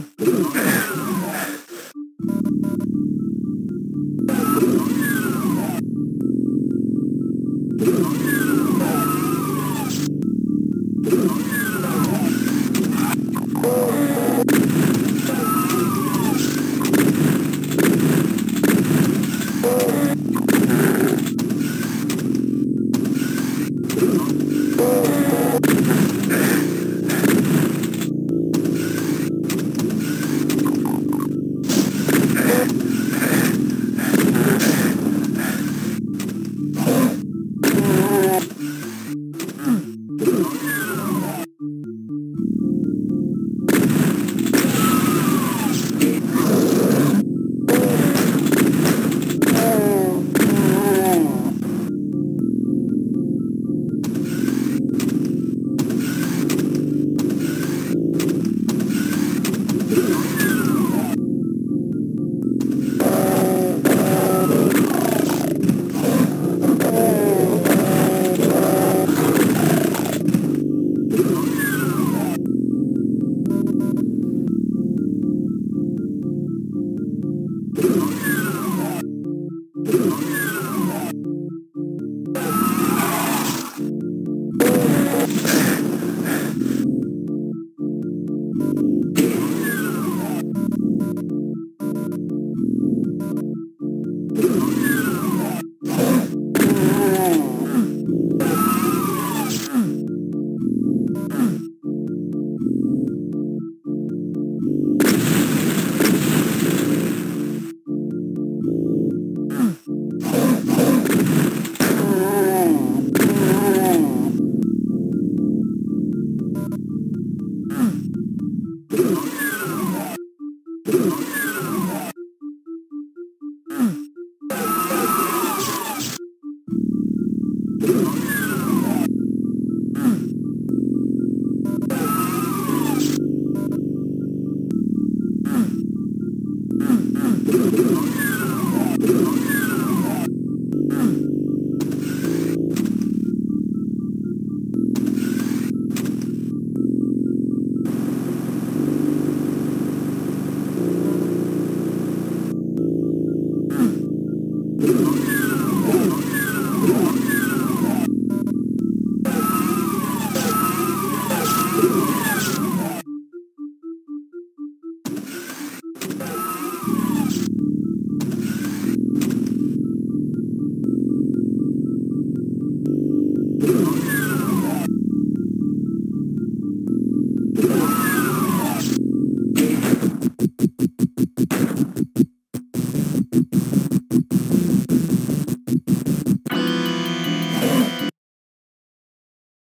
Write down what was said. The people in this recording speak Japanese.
you